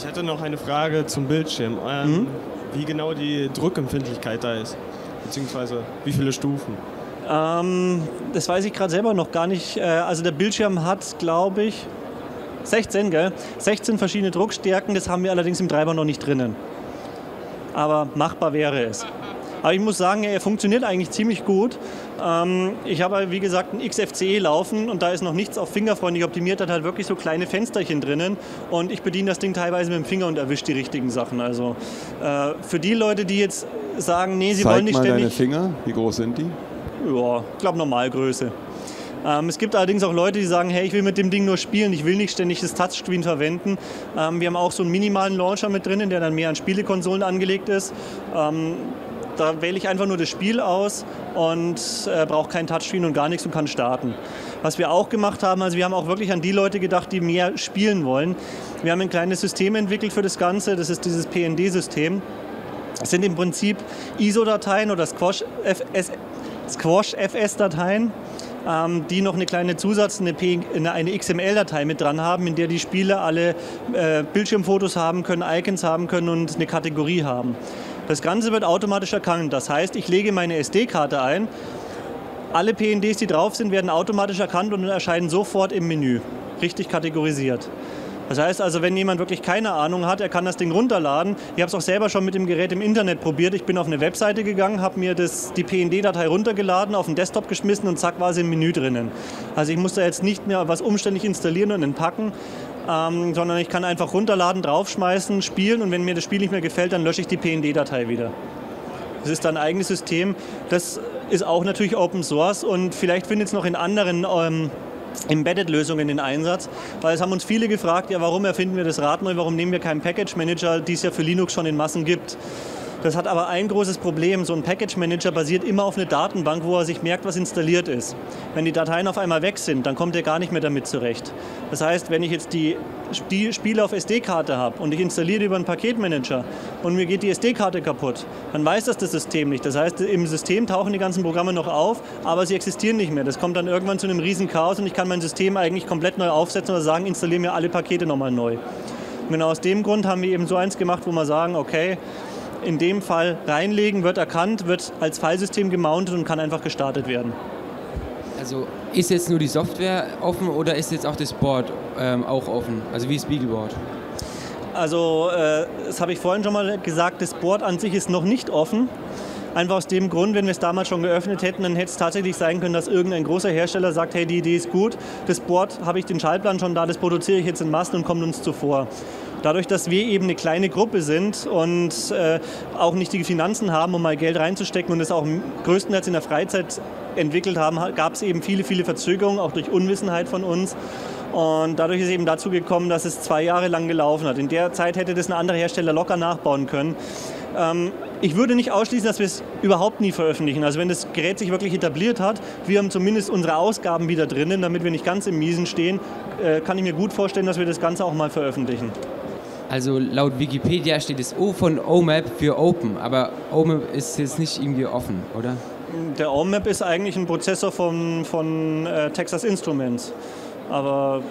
Ich hätte noch eine Frage zum Bildschirm. Ähm, mhm. Wie genau die Druckempfindlichkeit da ist, beziehungsweise wie viele Stufen? Ähm, das weiß ich gerade selber noch gar nicht. Äh, also der Bildschirm hat, glaube ich, 16, gell? 16 verschiedene Druckstärken, das haben wir allerdings im Treiber noch nicht drinnen. Aber machbar wäre es. Aber ich muss sagen, er funktioniert eigentlich ziemlich gut. Ähm, ich habe, wie gesagt, ein XFCE laufen und da ist noch nichts auf fingerfreundlich optimiert. Da hat halt wirklich so kleine Fensterchen drinnen und ich bediene das Ding teilweise mit dem Finger und erwische die richtigen Sachen. Also äh, für die Leute, die jetzt sagen, nee, sie Zeig wollen nicht mal ständig... deine Finger, wie groß sind die? Ja, ich glaube Normalgröße. Ähm, es gibt allerdings auch Leute, die sagen, hey, ich will mit dem Ding nur spielen, ich will nicht ständig das Touchscreen verwenden. Ähm, wir haben auch so einen minimalen Launcher mit drinnen, der dann mehr an Spielekonsolen angelegt ist. Ähm, da wähle ich einfach nur das Spiel aus und äh, brauche kein Touchscreen und gar nichts und kann starten. Was wir auch gemacht haben, also wir haben auch wirklich an die Leute gedacht, die mehr spielen wollen. Wir haben ein kleines System entwickelt für das Ganze, das ist dieses PND-System. Das sind im Prinzip ISO-Dateien oder Squash-FS-Dateien, ähm, die noch eine kleine Zusatz, eine, eine XML-Datei mit dran haben, in der die Spieler alle äh, Bildschirmfotos haben können, Icons haben können und eine Kategorie haben. Das Ganze wird automatisch erkannt. Das heißt, ich lege meine SD-Karte ein. Alle PNDs, die drauf sind, werden automatisch erkannt und erscheinen sofort im Menü. Richtig kategorisiert. Das heißt also, wenn jemand wirklich keine Ahnung hat, er kann das Ding runterladen. Ich habe es auch selber schon mit dem Gerät im Internet probiert. Ich bin auf eine Webseite gegangen, habe mir das, die PND-Datei runtergeladen, auf den Desktop geschmissen und zack war sie im Menü drinnen. Also ich musste jetzt nicht mehr was umständlich installieren und entpacken, ähm, sondern ich kann einfach runterladen, draufschmeißen, spielen und wenn mir das Spiel nicht mehr gefällt, dann lösche ich die PND-Datei wieder. Das ist dann ein eigenes System. Das ist auch natürlich Open Source und vielleicht findet es noch in anderen ähm, Embedded-Lösungen in Einsatz, weil es haben uns viele gefragt, ja, warum erfinden wir das Rad neu, warum nehmen wir keinen Package Manager, die es ja für Linux schon in Massen gibt. Das hat aber ein großes Problem. So ein Package Manager basiert immer auf einer Datenbank, wo er sich merkt, was installiert ist. Wenn die Dateien auf einmal weg sind, dann kommt er gar nicht mehr damit zurecht. Das heißt, wenn ich jetzt die, Spiele auf SD-Karte habe und ich installiere über einen Paketmanager und mir geht die SD-Karte kaputt, dann weiß das das System nicht. Das heißt, im System tauchen die ganzen Programme noch auf, aber sie existieren nicht mehr. Das kommt dann irgendwann zu einem riesen Chaos und ich kann mein System eigentlich komplett neu aufsetzen oder sagen, installiere mir alle Pakete nochmal neu. Und genau aus dem Grund haben wir eben so eins gemacht, wo wir sagen, okay, in dem Fall reinlegen, wird erkannt, wird als Filesystem gemountet und kann einfach gestartet werden. Also ist jetzt nur die Software offen oder ist jetzt auch das Board ähm, auch offen, also wie das Beagleboard? Also äh, das habe ich vorhin schon mal gesagt, das Board an sich ist noch nicht offen. Einfach aus dem Grund, wenn wir es damals schon geöffnet hätten, dann hätte es tatsächlich sein können, dass irgendein großer Hersteller sagt, hey, die Idee ist gut, das Board habe ich den Schaltplan schon da, das produziere ich jetzt in Massen und kommt uns zuvor. Dadurch, dass wir eben eine kleine Gruppe sind und äh, auch nicht die Finanzen haben, um mal Geld reinzustecken und es auch größtenteils in der Freizeit entwickelt haben, gab es eben viele, viele Verzögerungen, auch durch Unwissenheit von uns. Und dadurch ist eben dazu gekommen, dass es zwei Jahre lang gelaufen hat. In der Zeit hätte das ein anderer Hersteller locker nachbauen können. Ähm, ich würde nicht ausschließen, dass wir es überhaupt nie veröffentlichen. Also wenn das Gerät sich wirklich etabliert hat, wir haben zumindest unsere Ausgaben wieder drinnen, damit wir nicht ganz im Miesen stehen, äh, kann ich mir gut vorstellen, dass wir das Ganze auch mal veröffentlichen. Also laut Wikipedia steht das O von OMAP für Open, aber OMAP ist jetzt nicht irgendwie offen, oder? Der OMAP ist eigentlich ein Prozessor von, von äh, Texas Instruments. Aber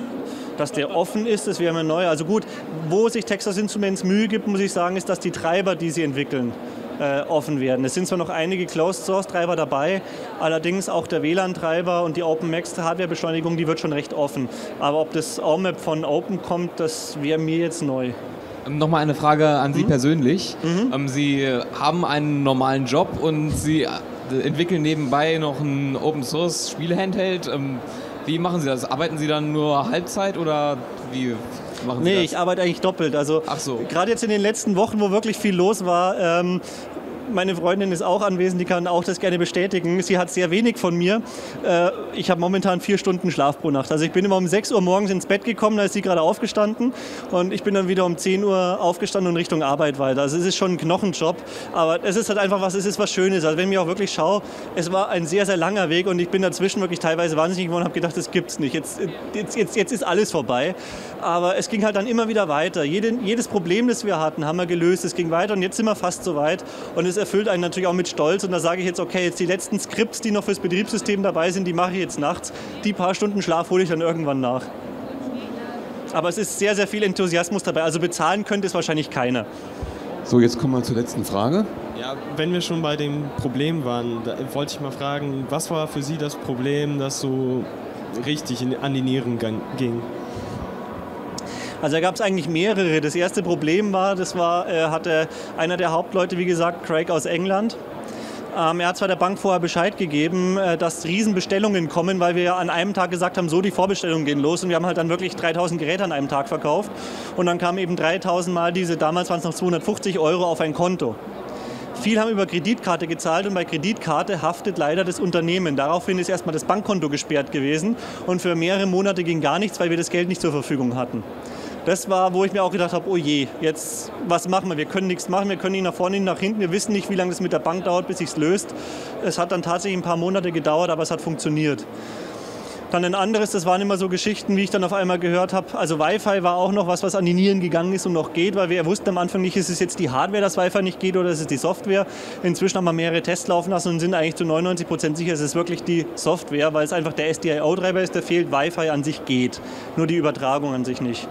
dass der offen ist, das wäre mir neu. Also gut, wo sich Texas Instruments Mühe gibt, muss ich sagen, ist, dass die Treiber, die sie entwickeln, äh, offen werden. Es sind zwar noch einige Closed-Source-Treiber dabei, allerdings auch der WLAN-Treiber und die OpenMax-Hardware-Beschleunigung, die wird schon recht offen. Aber ob das OMAP von Open kommt, das wäre mir jetzt neu. Ähm, Nochmal eine Frage an Sie mhm. persönlich. Mhm. Ähm, Sie haben einen normalen Job und Sie äh, entwickeln nebenbei noch ein Open Source Spiele-Handheld. Ähm, wie machen Sie das? Arbeiten Sie dann nur Halbzeit oder wie machen Sie nee, das? ich arbeite eigentlich doppelt. Also so. gerade jetzt in den letzten Wochen, wo wirklich viel los war, ähm, meine Freundin ist auch anwesend, die kann auch das gerne bestätigen. Sie hat sehr wenig von mir. Äh, ich habe momentan vier Stunden Schlaf pro Nacht. Also ich bin immer um 6 Uhr morgens ins Bett gekommen, da ist sie gerade aufgestanden und ich bin dann wieder um 10 Uhr aufgestanden und Richtung Arbeit weiter. Also es ist schon ein Knochenjob, aber es ist halt einfach was, es ist was Schönes. Also wenn ich auch wirklich schaue, es war ein sehr, sehr langer Weg und ich bin dazwischen wirklich teilweise wahnsinnig geworden und habe gedacht, das gibt's nicht. Jetzt, jetzt, jetzt, jetzt ist alles vorbei. Aber es ging halt dann immer wieder weiter. Jede, jedes Problem, das wir hatten, haben wir gelöst. Es ging weiter und jetzt sind wir fast so weit. Und es erfüllt einen natürlich auch mit Stolz. Und da sage ich jetzt, okay, jetzt die letzten Skripts, die noch fürs Betriebssystem dabei sind, die mache ich jetzt nachts. Die paar Stunden Schlaf hole ich dann irgendwann nach. aber es ist sehr, sehr viel Enthusiasmus dabei. Also bezahlen könnte es wahrscheinlich keiner. So, jetzt kommen wir zur letzten Frage. Ja, wenn wir schon bei dem Problem waren, da wollte ich mal fragen, was war für Sie das Problem, das so richtig in, an die Nieren ging? Also da gab es eigentlich mehrere. Das erste Problem war, das war, äh, hatte einer der Hauptleute, wie gesagt, Craig aus England. Ähm, er hat zwar der Bank vorher Bescheid gegeben, äh, dass Riesenbestellungen kommen, weil wir ja an einem Tag gesagt haben, so die Vorbestellungen gehen los und wir haben halt dann wirklich 3000 Geräte an einem Tag verkauft und dann kamen eben 3000 Mal diese, damals waren es noch 250 Euro auf ein Konto. Viel haben über Kreditkarte gezahlt und bei Kreditkarte haftet leider das Unternehmen. Daraufhin ist erstmal das Bankkonto gesperrt gewesen und für mehrere Monate ging gar nichts, weil wir das Geld nicht zur Verfügung hatten das war, wo ich mir auch gedacht habe, oh je, jetzt, was machen wir? Wir können nichts machen, wir können nicht nach vorne, nicht nach hinten. Wir wissen nicht, wie lange es mit der Bank dauert, bis sich löst. Es hat dann tatsächlich ein paar Monate gedauert, aber es hat funktioniert. Dann ein anderes, das waren immer so Geschichten, wie ich dann auf einmal gehört habe. Also Wi-Fi war auch noch was, was an die Nieren gegangen ist und noch geht, weil wir wussten am Anfang nicht, ist es jetzt die Hardware, dass Wi-Fi nicht geht oder ist es die Software. Inzwischen haben wir mehrere Tests laufen lassen und sind eigentlich zu 99 Prozent sicher, es ist wirklich die Software, weil es einfach der SDIO-Treiber ist, der fehlt. Wi-Fi an sich geht, nur die Übertragung an sich nicht.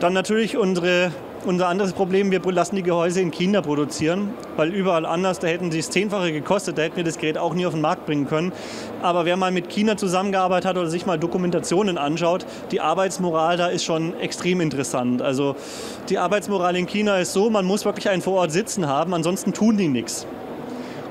Dann natürlich unsere, unser anderes Problem, wir lassen die Gehäuse in China produzieren, weil überall anders, da hätten sie es zehnfache gekostet, da hätten wir das Gerät auch nie auf den Markt bringen können. Aber wer mal mit China zusammengearbeitet hat oder sich mal Dokumentationen anschaut, die Arbeitsmoral da ist schon extrem interessant. Also die Arbeitsmoral in China ist so, man muss wirklich einen vor Ort sitzen haben, ansonsten tun die nichts.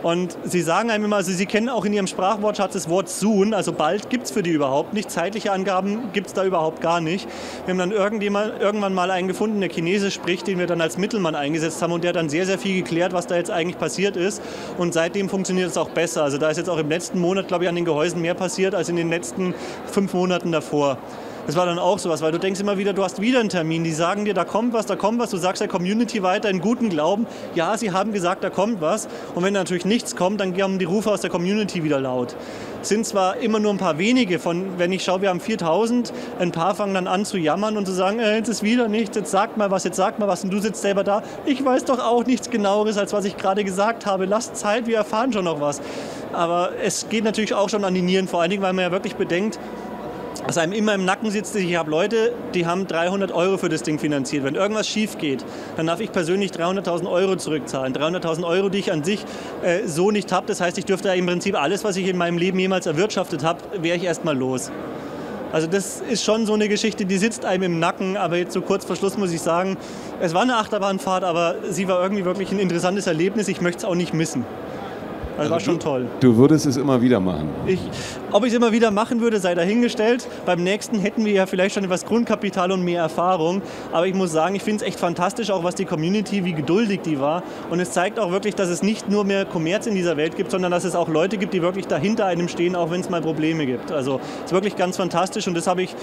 Und sie sagen einem immer, also sie kennen auch in ihrem Sprachwortschatz das Wort soon, also bald gibt es für die überhaupt nicht. Zeitliche Angaben gibt es da überhaupt gar nicht. Wir haben dann irgendwann mal einen gefunden, der Chinesisch spricht, den wir dann als Mittelmann eingesetzt haben und der dann sehr, sehr viel geklärt, was da jetzt eigentlich passiert ist. Und seitdem funktioniert es auch besser. Also da ist jetzt auch im letzten Monat, glaube ich, an den Gehäusen mehr passiert als in den letzten fünf Monaten davor. Das war dann auch sowas, weil du denkst immer wieder, du hast wieder einen Termin. Die sagen dir, da kommt was, da kommt was. Du sagst der Community weiter in guten Glauben, ja, sie haben gesagt, da kommt was. Und wenn natürlich nichts kommt, dann kommen die Rufe aus der Community wieder laut. Es sind zwar immer nur ein paar wenige von, wenn ich schaue, wir haben 4000, ein paar fangen dann an zu jammern und zu sagen, äh, jetzt ist wieder nichts, jetzt sag mal was, jetzt sag mal was und du sitzt selber da. Ich weiß doch auch nichts genaueres, als was ich gerade gesagt habe. Lasst Zeit, wir erfahren schon noch was. Aber es geht natürlich auch schon an die Nieren, vor allen Dingen, weil man ja wirklich bedenkt, was einem immer im Nacken sitzt, ich habe Leute, die haben 300 Euro für das Ding finanziert. Wenn irgendwas schief geht, dann darf ich persönlich 300.000 Euro zurückzahlen. 300.000 Euro, die ich an sich äh, so nicht habe. Das heißt, ich dürfte im Prinzip alles, was ich in meinem Leben jemals erwirtschaftet habe, wäre ich erstmal los. Also das ist schon so eine Geschichte, die sitzt einem im Nacken, aber jetzt so kurz vor Schluss muss ich sagen, es war eine Achterbahnfahrt, aber sie war irgendwie wirklich ein interessantes Erlebnis. Ich möchte es auch nicht missen. Das also war schon toll. Du würdest es immer wieder machen? Ich, ob ich es immer wieder machen würde, sei dahingestellt. Beim nächsten hätten wir ja vielleicht schon etwas Grundkapital und mehr Erfahrung. Aber ich muss sagen, ich finde es echt fantastisch, auch was die Community, wie geduldig die war. Und es zeigt auch wirklich, dass es nicht nur mehr Kommerz in dieser Welt gibt, sondern dass es auch Leute gibt, die wirklich dahinter einem stehen, auch wenn es mal Probleme gibt. Also es ist wirklich ganz fantastisch und das habe ich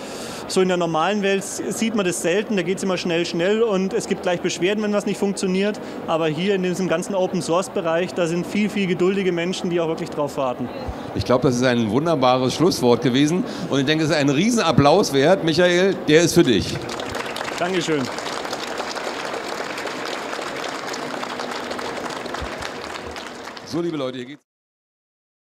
so in der normalen Welt sieht man das selten. Da geht es immer schnell, schnell und es gibt gleich Beschwerden, wenn was nicht funktioniert. Aber hier in diesem ganzen Open Source Bereich, da sind viel, viel geduldige geduldige Menschen, die auch wirklich drauf warten. Ich glaube, das ist ein wunderbares Schlusswort gewesen und ich denke, es ist ein Riesenapplaus wert. Michael, der ist für dich. Dankeschön. So, liebe Leute, hier geht's.